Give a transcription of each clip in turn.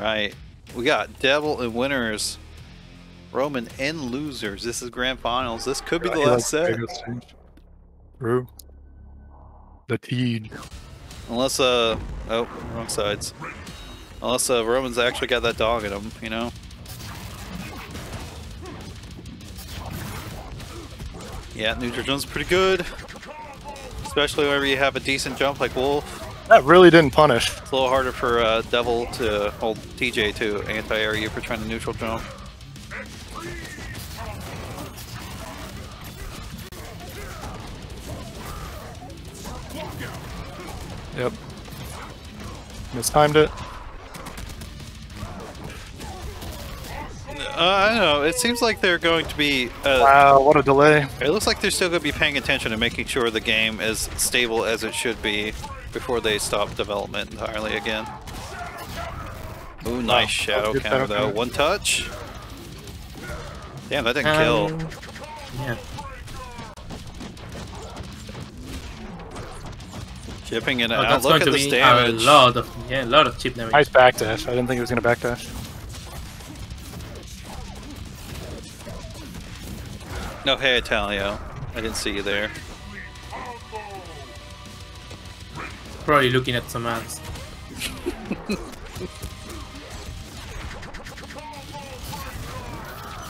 right. We got Devil and winners. Roman and losers. This is grand finals. This could be the last set. True. The teed. Unless, uh, oh, wrong sides. Unless uh, Roman's actually got that dog in him, you know? Yeah, neutral jump's pretty good. Especially whenever you have a decent jump like Wolf. That really didn't punish. It's a little harder for uh, Devil to hold TJ to anti-air you for trying to neutral jump. Yep. Mistimed it. Uh, I don't know. It seems like they're going to be. Uh, Wow, what a delay. It looks like they're still going to be paying attention and making sure the game is stable as it should be before they stop development entirely again. Ooh, nice shadow good counter shadow though. counter. One touch. Damn, that didn't kill. Um, Yeah. Chipping it Oh, out. Look at to this damage. a lot of yeah, a lot of chip damage. Nice backdash. I didn't think he was going to backdash. No, hey Italio. I didn't see you there. Probably looking at some ads.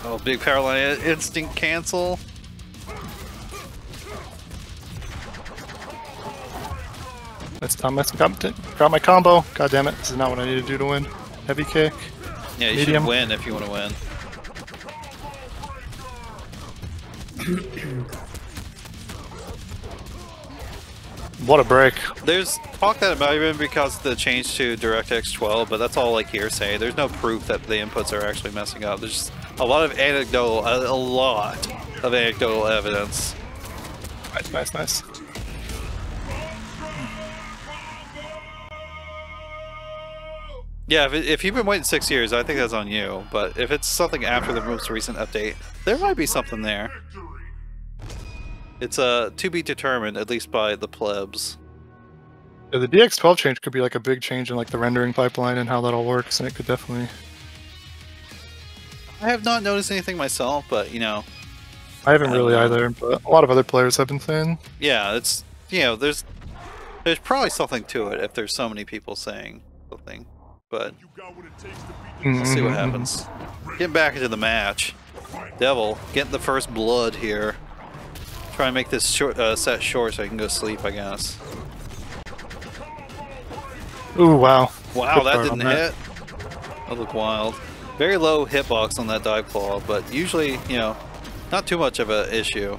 Oh, big power line instinct cancel. That's time. That's got, got my combo. God damn it. This is not what I need to do to win. Heavy kick. Yeah, you Medium. should win if you want to win. What a break. There's talk that it might have been because of the change to DirectX 12, but that's all like hearsay. There's no proof that the inputs are actually messing up. There's just a lot of anecdotal, a, a lot of anecdotal evidence. Nice, nice, nice. Yeah, if, it, if you've been waiting six years, I think that's on you. But if it's something after the most recent update, there might be something there. It's uh, to be determined, at least by the plebs. Yeah, the DX12 change could be like a big change in like the rendering pipeline and how that all works, and it could definitely. I have not noticed anything myself, but you know, I haven't I really know. either, but a lot of other players have been saying. yeah, it's you know, there's there's probably something to it if there's so many people saying something. But we'll see what Mhm. happens. Getting back into the match, Devil getting the first blood here. Try and make this short uh, set short so I can go sleep, I guess. Ooh, wow. Wow, Good that didn't that. hit. That looked wild. Very low hitbox on that dive claw, but usually, you know, not too much of an issue.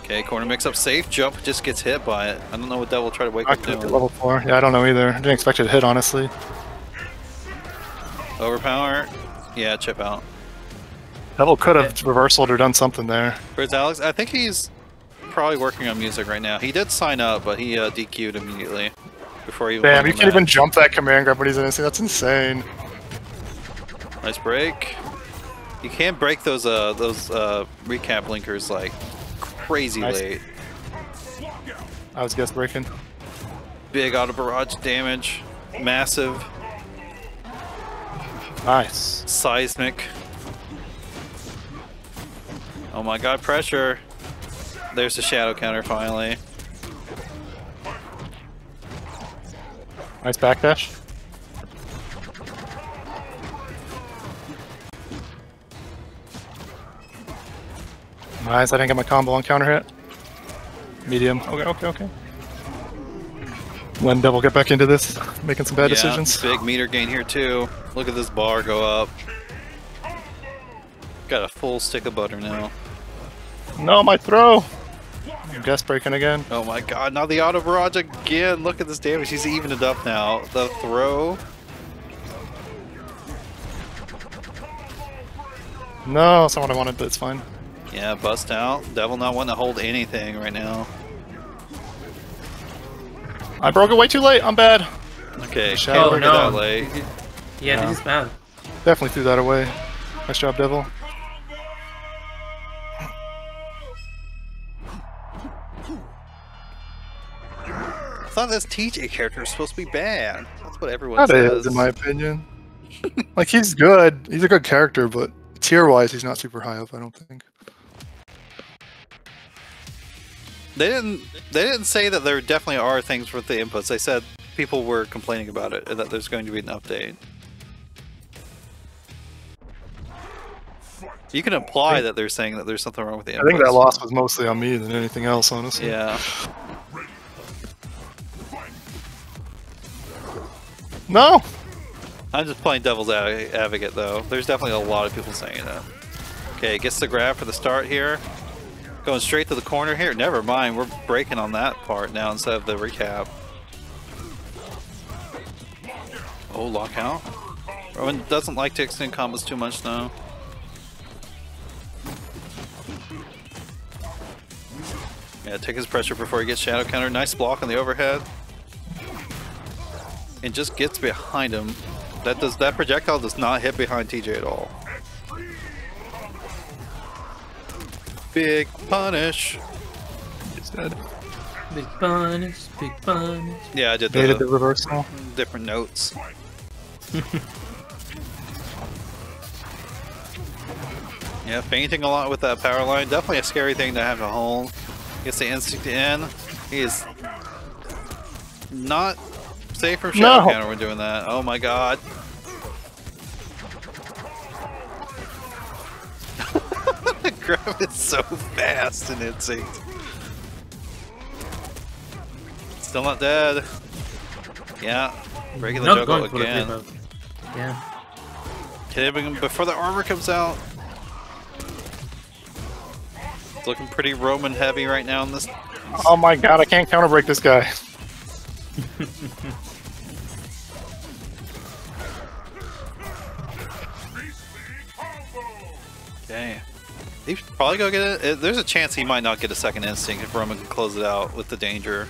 Okay, corner mix up safe, jump just gets hit by it. I don't know what Devil tried to wake I up doing. level 4. Yeah, I don't know either. I didn't expect it to hit, honestly. Overpower. Yeah, chip out. Devil could have reversaled or done something there. Where's Alex? I think he's probably working on music right now. He did sign up, but he uh, DQ'd immediately before he. Damn, you can't even jump that command grab when he's innocent. That's insane. Nice break. You can't break those uh those uh recap linkers like crazy Nice. late. I was guest breaking. Big auto barrage damage, massive, Nice. seismic. Oh my god, pressure. There's the shadow counter finally. Nice backdash. Nice, I didn't get my combo on counter hit. Medium. Okay, okay, okay. When Devil get back into this, making some bad yeah, decisions. Big meter gain here too. Look at this bar go up. Got a full stick of butter now. No, my throw! I'm guest breaking again. Oh my god, now the auto barrage again. Look at this damage. He's evened it up now. The throw. No, it's not what I wanted, but it's fine. Yeah, bust out. Devil not wanting to hold anything right now. I broke it way too late. I'm bad. Okay, Shadow. can't Oh, break it oh, no. that late. Yeah, Yeah. this is bad. Definitely threw that away. Nice job, Devil. Thought this TJ character was supposed to be bad. That's what everyone That says. is, in my opinion. like he's good. He's a good character, but tier wise, he's not super high up. I don't think. They didn't. They didn't say that there definitely are things with the inputs. They said people were complaining about it and that there's going to be an update. You can imply that they're saying that there's something wrong with the inputs. I think that loss was mostly on me than anything else, honestly. Yeah. No. I'm just playing devil's advocate though. There's definitely a lot of people saying that. Okay, gets the grab for the start here. Going straight to the corner here. Never mind, we're breaking on that part now instead of the recap. Oh, lockout. Roman doesn't like to extend combos too much though. Yeah, take his pressure before he gets shadow counter. Nice block on the overhead. And just gets behind him. That does that projectile does not hit behind TJ at all. Big punish. He's dead. Big punish, big punish. Yeah, I did Baited the the reversal. different notes. yeah, fainting a lot with that power line. Definitely a scary thing to have to hold. Gets the instinct in. He is not safe from shadow No. counter when doing that. Oh my god. the grab is so fast and instinct. Still not dead. Yeah. Breaking the Not juggle going for the again. Yeah. Hitting him before the armor comes out. It's looking pretty Roman heavy right now in this. Oh my god, I can't counter break this guy. Okay. He's probably gonna get it. There's a chance he might not get a second instinct if Roman can close it out with the danger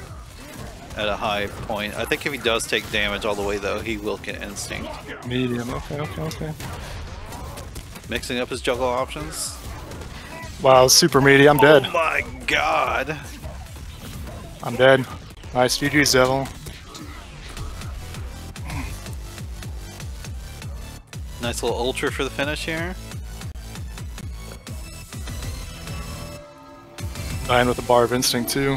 at a high point. I think if he does take damage all the way though, he will get instinct. Medium. Okay, okay, okay. Mixing up his juggle options. Wow, super meaty. I'm dead. Oh my god. I'm dead. Nice GG's, Devil. Nice little ultra for the finish here. Dying with a bar of instinct too.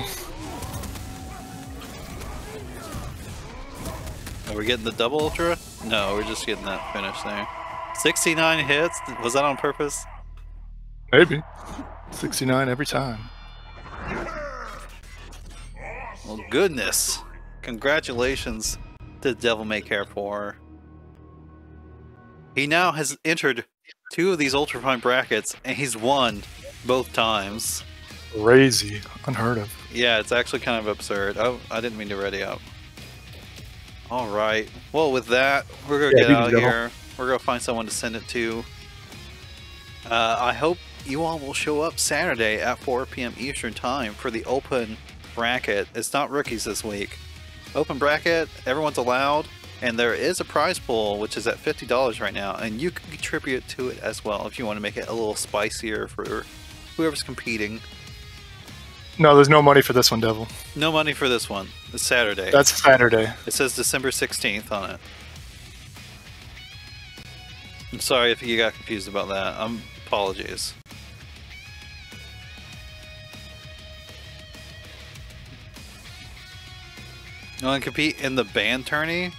Are we getting the double ultra? No, we're just getting that finish there. 69 hits? Was that on purpose? Maybe. 69 every time. Well, goodness. Congratulations to Devil May Care 4. He now has entered two of these Ultrafine brackets, and he's won both times. Crazy. Unheard of. Yeah, it's actually kind of absurd. Oh, I didn't mean to ready up. All right. Well, with that, we're gonna Yeah, get out of here. We're gonna find someone to send it to. Uh, I hope you all will show up Saturday at 4 p.m. Eastern Time for the open bracket. It's not rookies this week. Open bracket, everyone's allowed, and there is a prize pool which is at $50 right now, and you can contribute to it as well if you want to make it a little spicier for whoever's competing. No, there's no money for this one, Devil. No money for this one. It's Saturday. That's Saturday. It says December 16th on it. I'm sorry if you got confused about that. Um, apologies. You want to compete in the banned tourney?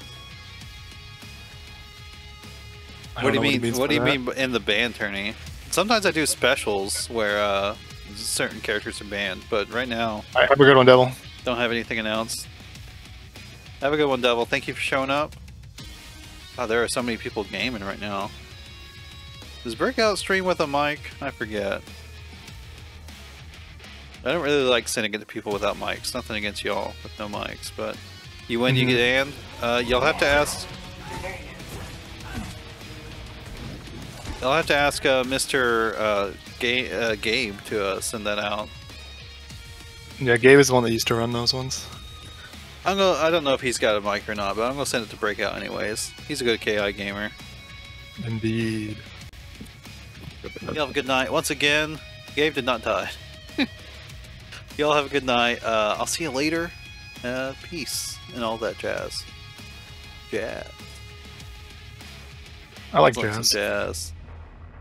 What do you know mean? he What do you that. mean in the banned tourney? Sometimes I do specials where uh, certain characters are banned, but right now Alright, have a good one, Devil. don't have anything announced. Have a good one, Devil. Thank you for showing up. Oh, there are so many people gaming right now. Does Breakout stream with a mic? I forget. I don't really like sending it to people without mics. Nothing against y'all with no mics, but you win, you Mhm. get in. Uh, you'll have to ask. I'll have to ask uh, Mr. Uh, Ga- uh, Gabe to uh, send that out. Yeah, Gabe is the one that used to run those ones. I'm gonna, I don't know if he's got a mic or not, but I'm gonna send it to Breakout anyways. He's a good KI gamer. Indeed. Y'all have a good night. Once again, Gabe did not die. Y'all have a good night. Uh, I'll see you later. uh, peace, and all that jazz. Jazz. I like jazz. jazz.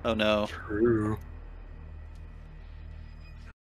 Oh no. True.